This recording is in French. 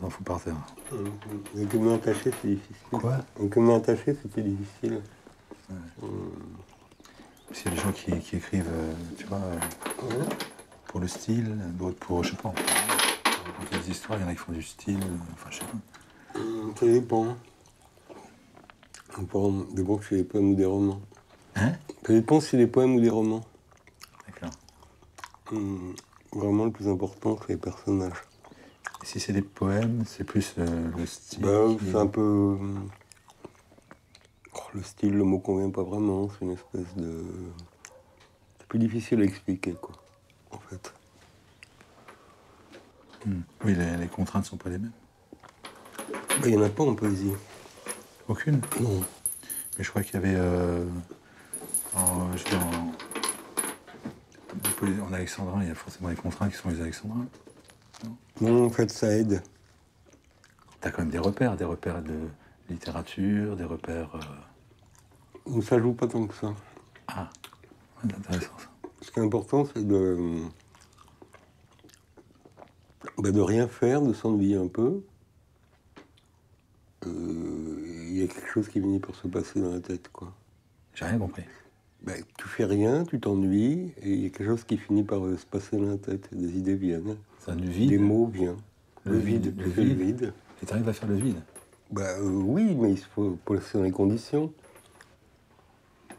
T'en fous par terre. Les communs attachés, c'est difficile. Quoi? Les communs attachés, c'était difficile. Parce qu'il y a des gens qui, qui écrivent, euh, tu vois, euh, pour le style, d'autres pour, je sais pas, pour des histoires, il y en a qui font du style, euh, enfin, je sais pas. Hum, Ça dépend. Ça dépend si c'est des poèmes ou des romans. Hein? Ça dépend si c'est des poèmes ou des romans. D'accord. Hum, Vraiment, le plus important, c'est les personnages. Si c'est des poèmes, c'est plus euh, le style. Bah, qui- c'est un peu. hum, oh, le style, le mot convient pas vraiment. C'est une espèce de. C'est plus difficile à expliquer, quoi. En fait. Hmm. Oui, les, les contraintes sont pas les mêmes. Bah, Il n'y en a pas en poésie. Aucune? Non. Mais je crois qu'il y avait. euh, en, je veux dire, en, en alexandrin, il y a forcément les contraintes qui sont les alexandrins. Non, en fait, ça aide. T'as quand même des repères, des repères de littérature, des repères. euh, ça joue pas tant que ça. Ah, c'est intéressant ça. Ce qui est important, c'est de. bah, de rien faire, de s'ennuyer un peu. Euh, Il y a quelque chose qui finit par se passer dans la tête, quoi. J'ai rien compris. Bah, tu fais rien, tu t'ennuies, et il y a quelque chose qui finit par euh, se passer dans la tête. Des idées viennent, C'est un vide. des mots viennent. Le vide, tu le vide. vide. Et t'arrives à faire le vide. Bah euh, oui, mais il faut faut laisser dans les conditions.